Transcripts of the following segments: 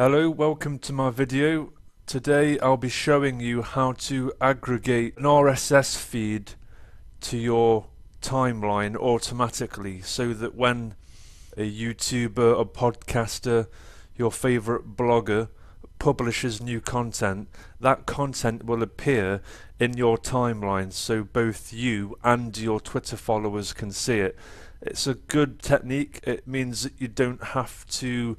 Hello, welcome to my video. Today I'll be showing you how to aggregate an RSS feed to your timeline automatically so that when a YouTuber, a podcaster, your favorite blogger publishes new content, that content will appear in your timeline so both you and your Twitter followers can see it. It's a good technique. It means that you don't have to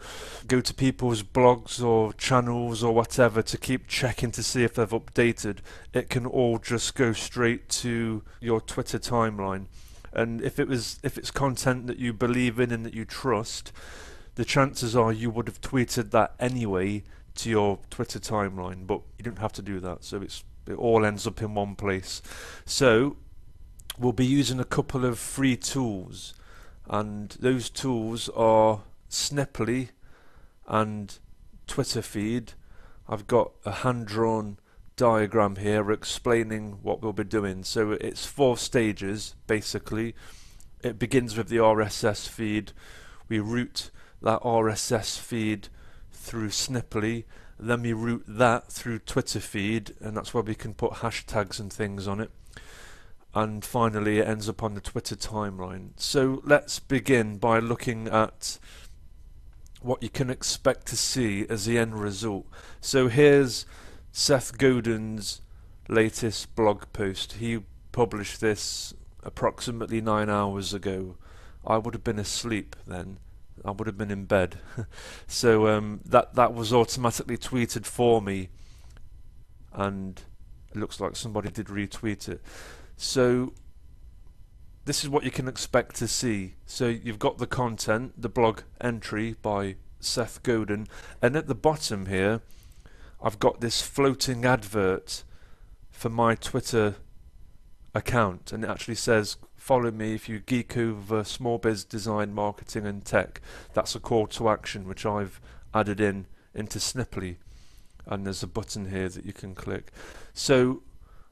go to people's blogs or channels or whatever to keep checking to see if they've updated. It can all just go straight to your Twitter timeline. And if it was if it's content that you believe in and that you trust, the chances are you would have tweeted that anyway to your Twitter timeline, but you don't have to do that. So it's it all ends up in one place. So we'll be using a couple of free tools, and those tools are Sniply and Twitter feed. I've got a hand drawn diagram here explaining what we'll be doing. So it's four stages basically. It begins with the RSS feed. We route that RSS feed through Sniply. Then we route that through Twitter feed, and that's where we can put hashtags and things on it. And finally, it ends up on the Twitter timeline. So let's begin by looking at what you can expect to see as the end result. So here's Seth Godin's latest blog post. He published this approximately nine hours ago. I would have been asleep then. I would have been in bed. so um, that that was automatically tweeted for me, and it looks like somebody did retweet it. So this is what you can expect to see. So you've got the content, the blog entry by Seth Godin, and at the bottom here, I've got this floating advert for my Twitter account, and it actually says follow me if you geek over small biz design, marketing, and tech. That's a call to action which I've added in into Sniply, and there's a button here that you can click. So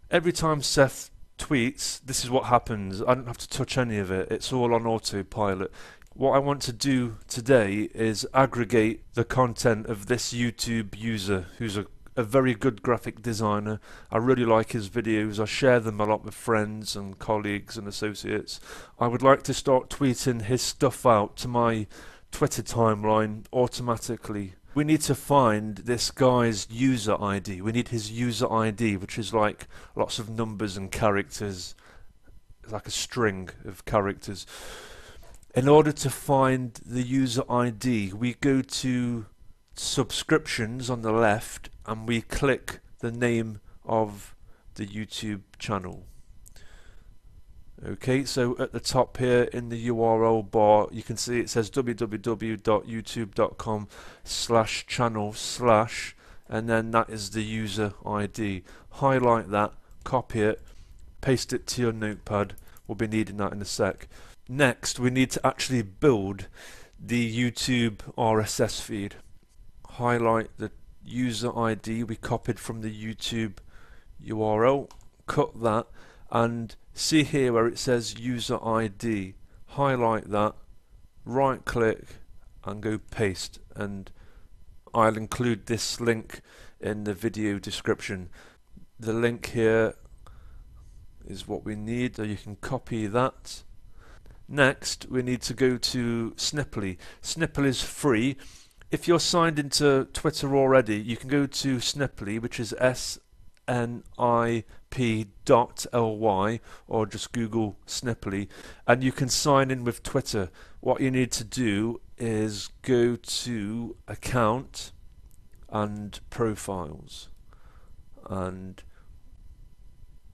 every time Seth tweets, this is what happens. I don't have to touch any of it. It's all on autopilot. What I want to do today is aggregate the content of this YouTube user who's a a very good graphic designer. I really like his videos. I share them a lot with friends and colleagues and associates. I would like to start tweeting his stuff out to my Twitter timeline automatically. We need to find this guy's user ID. We need his user ID, which is like lots of numbers and characters, like a string of characters. In order to find the user ID, we go to subscriptions on the left and we click the name of the YouTube channel. Okay, so at the top here in the URL bar, you can see it says www.youtube.com slash channel slash, and then that is the user ID. Highlight that, copy it, paste it to your notepad. We'll be needing that in a sec. Next, we need to actually build the YouTube RSS feed. Highlight the user ID we copied from the YouTube URL, cut that, and see here where it says user ID. Highlight that, right click, and go paste. And I'll include this link in the video description. The link here is what we need, so you can copy that. Next, we need to go to Sniply. Sniply is free if you're signed into Twitter already, you can go to Sniply, which is S N I P dot L Y, or just Google Sniply and you can sign in with Twitter. What you need to do is go to Account and Profiles, and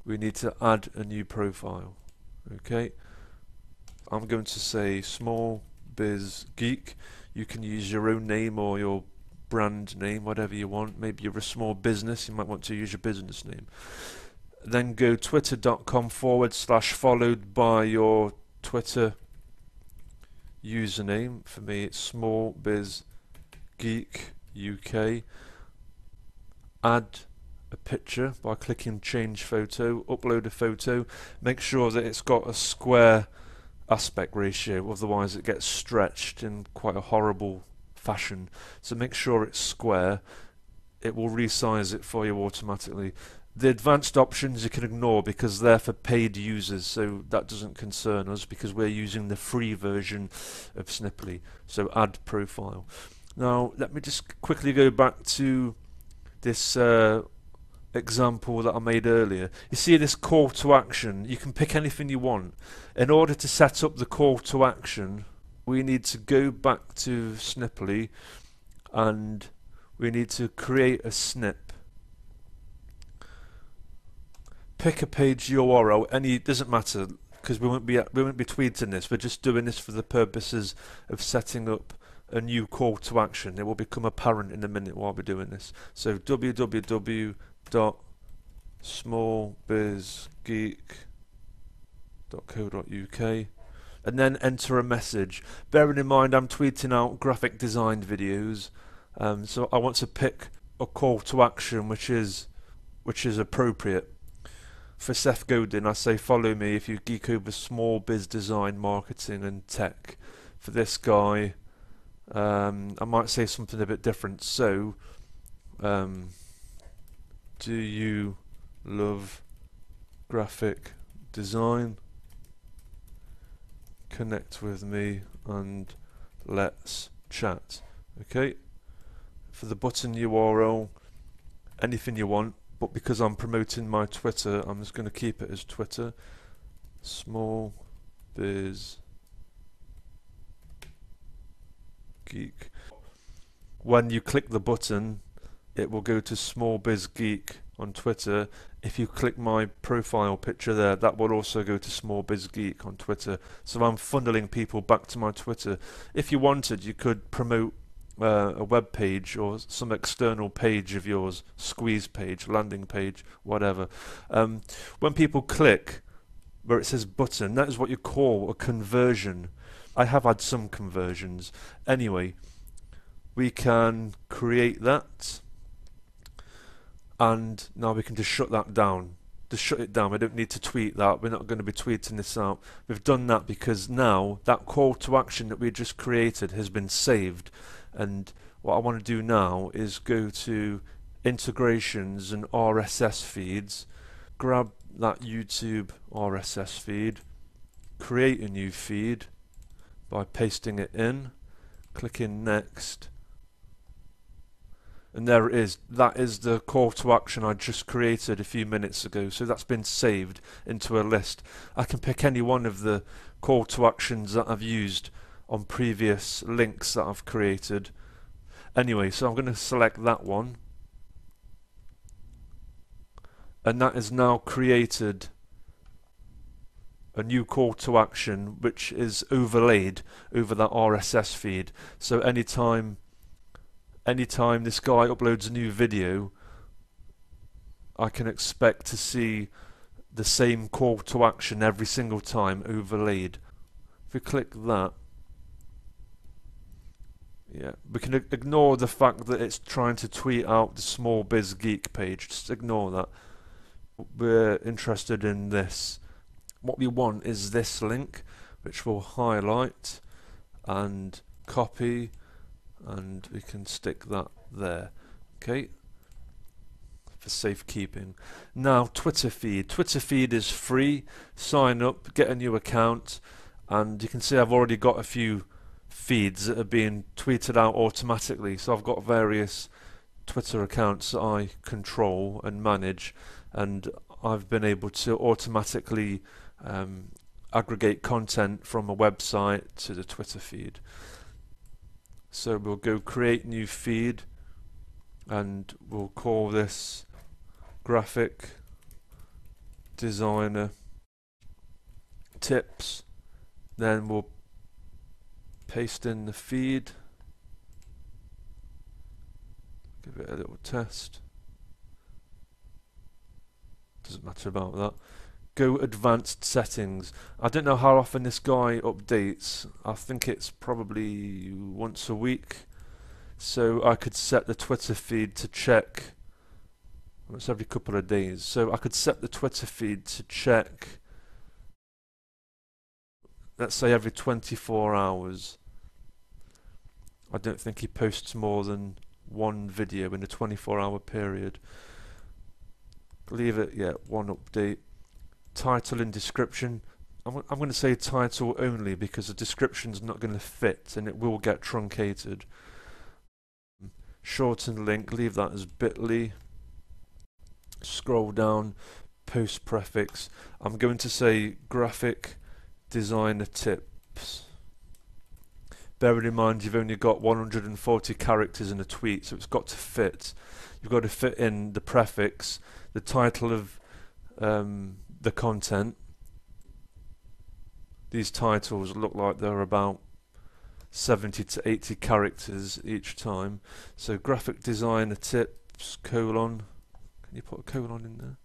we need to add a new profile. Okay, I'm going to say Small Biz Geek you can use your own name or your brand name, whatever you want. Maybe you're a small business, you might want to use your business name. Then go twitter.com forward slash followed by your Twitter username. For me, it's small biz geek UK. Add a picture by clicking change photo, upload a photo. Make sure that it's got a square aspect ratio, otherwise it gets stretched in quite a horrible fashion. So make sure it's square. It will resize it for you automatically. The advanced options you can ignore because they're for paid users, so that doesn't concern us because we're using the free version of Sniply. So add profile. Now let me just quickly go back to this uh, example that I made earlier. You see this call to action, you can pick anything you want. In order to set up the call to action, we need to go back to Sniply and we need to create a snip pick a page URL, any doesn't matter because we won't be we won't be tweeting this. We're just doing this for the purposes of setting up a new call to action. It will become apparent in a minute while we're doing this. So www.smallbizgeek.co.uk and then enter a message. Bearing in mind I'm tweeting out graphic design videos, um, so I want to pick a call to action which is which is appropriate for Seth Godin, I say follow me if you geek over small biz design, marketing, and tech. For this guy, um, I might say something a bit different. So, um, do you love graphic design? Connect with me and let's chat. Okay. For the button URL, anything you want but because I'm promoting my Twitter, I'm just going to keep it as Twitter. Small Biz Geek. When you click the button, it will go to Small Biz Geek on Twitter. If you click my profile picture there, that will also go to Small Biz Geek on Twitter. So I'm funneling people back to my Twitter. If you wanted, you could promote uh, a web page or some external page of yours, squeeze page, landing page, whatever. Um, when people click where it says button, that is what you call a conversion. I have had some conversions. Anyway, we can create that and now we can just shut that down. Just shut it down. We don't need to tweet that. We're not going to be tweeting this out. We've done that because now that call to action that we just created has been saved and what I want to do now is go to integrations and RSS feeds grab that YouTube RSS feed create a new feed by pasting it in clicking next. And there it is. That is the call to action I just created a few minutes ago. So that's been saved into a list. I can pick any one of the call to actions that I've used on previous links that I've created. Anyway, so I'm going to select that one. And that has now created a new call to action which is overlaid over that RSS feed. So anytime anytime this guy uploads a new video I can expect to see the same call to action every single time overlaid. If we click that yeah, we can ignore the fact that it's trying to tweet out the Small Biz Geek page. Just ignore that. We're interested in this. What we want is this link, which we'll highlight and copy, and we can stick that there. Okay, for safekeeping. Now, Twitter feed. Twitter feed is free. Sign up, get a new account, and you can see I've already got a few feeds that are being tweeted out automatically. So I've got various Twitter accounts that I control and manage, and I've been able to automatically um, aggregate content from a website to the Twitter feed. So we'll go create new feed, and we'll call this graphic designer tips. Then we'll paste in the feed. Give it a little test. Doesn't matter about that. Go advanced settings. I don't know how often this guy updates. I think it's probably once a week. So I could set the Twitter feed to check. It's every couple of days. So I could set the Twitter feed to check. Let's say every 24 hours I don't think he posts more than one video in a 24 hour period. Leave it, yeah, one update. Title and description. I'm, I'm going to say title only because the description's not going to fit and it will get truncated. Shorten link, leave that as bit.ly. Scroll down, post prefix. I'm going to say graphic designer tips. Bearing in mind you've only got 140 characters in a tweet, so it's got to fit. You've got to fit in the prefix, the title of um, the content. These titles look like they're about 70 to 80 characters each time. So graphic designer tips, colon. Can you put a colon in there?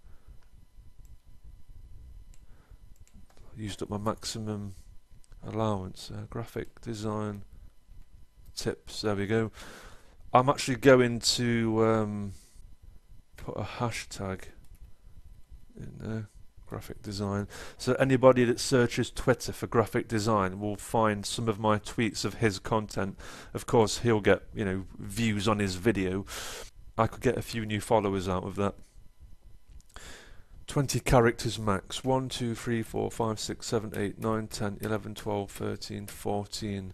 used up my maximum allowance. Uh, graphic design tips. There we go. I'm actually going to um, put a hashtag in there. Graphic design. So anybody that searches Twitter for graphic design will find some of my tweets of his content. Of course, he'll get you know views on his video. I could get a few new followers out of that. 20 characters max. 1, 2, 3, 4, 5, 6, 7, 8, 9, 10, 11, 12, 13, 14,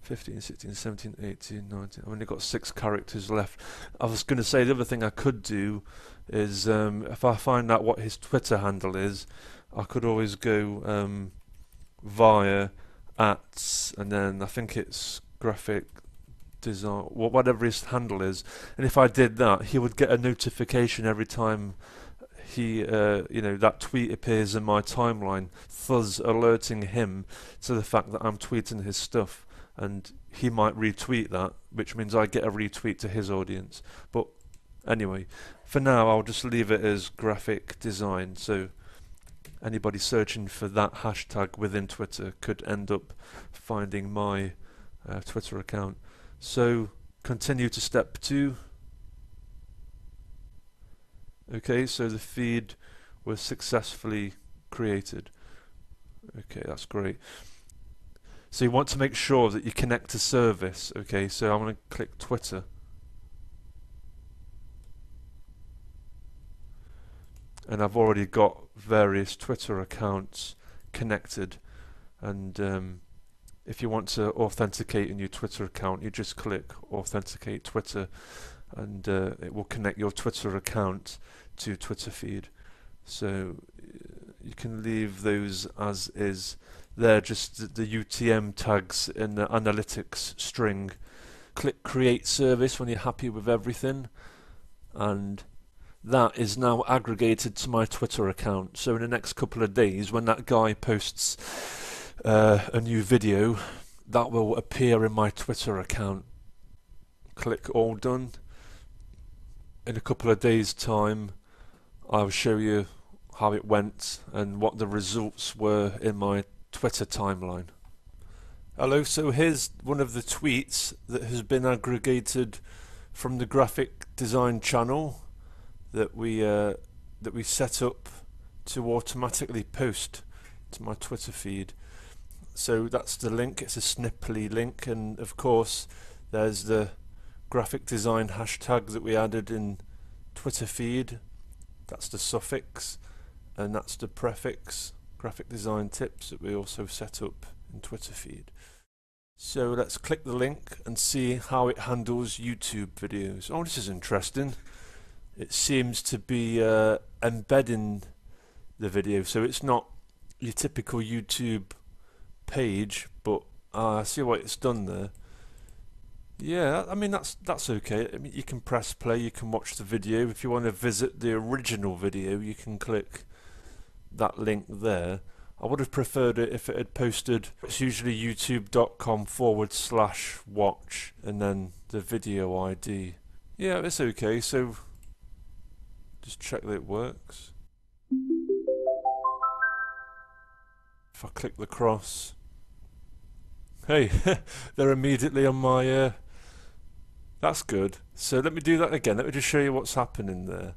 15, 16, 17, 18, 19. I've only got six characters left. I was going to say the other thing I could do is um, if I find out what his Twitter handle is, I could always go um, via at, and then I think it's graphic design, whatever his handle is. And if I did that, he would get a notification every time he, uh, you know, that tweet appears in my timeline, thus alerting him to the fact that I'm tweeting his stuff, and he might retweet that, which means I get a retweet to his audience. But anyway, for now, I'll just leave it as graphic design. So anybody searching for that hashtag within Twitter could end up finding my uh, Twitter account. So continue to step two Okay, so the feed was successfully created. Okay, that's great. So you want to make sure that you connect to service. Okay, so I'm going to click Twitter. And I've already got various Twitter accounts connected. And um, if you want to authenticate a new Twitter account, you just click Authenticate Twitter and uh, it will connect your Twitter account to Twitter feed. So uh, you can leave those as is. They're just the UTM tags in the analytics string. Click create service when you're happy with everything and that is now aggregated to my Twitter account. So in the next couple of days when that guy posts uh, a new video that will appear in my Twitter account. Click all done in a couple of days time I'll show you how it went and what the results were in my Twitter timeline. Hello, so here's one of the tweets that has been aggregated from the graphic design channel that we uh, that we set up to automatically post to my Twitter feed. So that's the link, it's a Sniply link and of course there's the graphic design hashtag that we added in Twitter feed. That's the suffix and that's the prefix graphic design tips that we also set up in Twitter feed. So let's click the link and see how it handles YouTube videos. Oh, this is interesting. It seems to be uh, embedding the video, so it's not your typical YouTube page, but uh, I see what it's done there. Yeah, I mean that's that's okay. I mean you can press play, you can watch the video. If you want to visit the original video, you can click that link there. I would have preferred it if it had posted. It's usually youtube.com forward slash watch and then the video ID. Yeah, it's okay. So just check that it works. If I click the cross, hey, they're immediately on my uh, that's good. So let me do that again. Let me just show you what's happening there.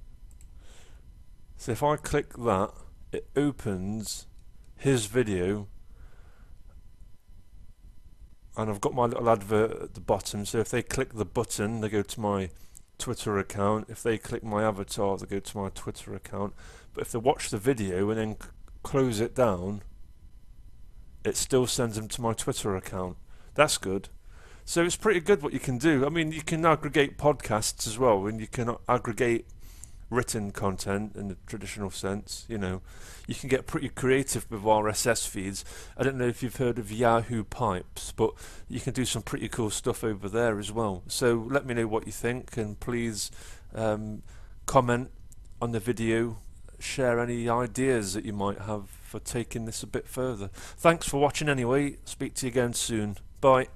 So if I click that, it opens his video and I've got my little advert at the bottom. So if they click the button, they go to my Twitter account. If they click my avatar, they go to my Twitter account. But if they watch the video and then close it down, it still sends them to my Twitter account. That's good. So it's pretty good what you can do. I mean, you can aggregate podcasts as well, and you can aggregate written content in the traditional sense. You know, you can get pretty creative with RSS feeds. I don't know if you've heard of Yahoo Pipes, but you can do some pretty cool stuff over there as well. So let me know what you think, and please um, comment on the video. Share any ideas that you might have for taking this a bit further. Thanks for watching anyway. Speak to you again soon. Bye.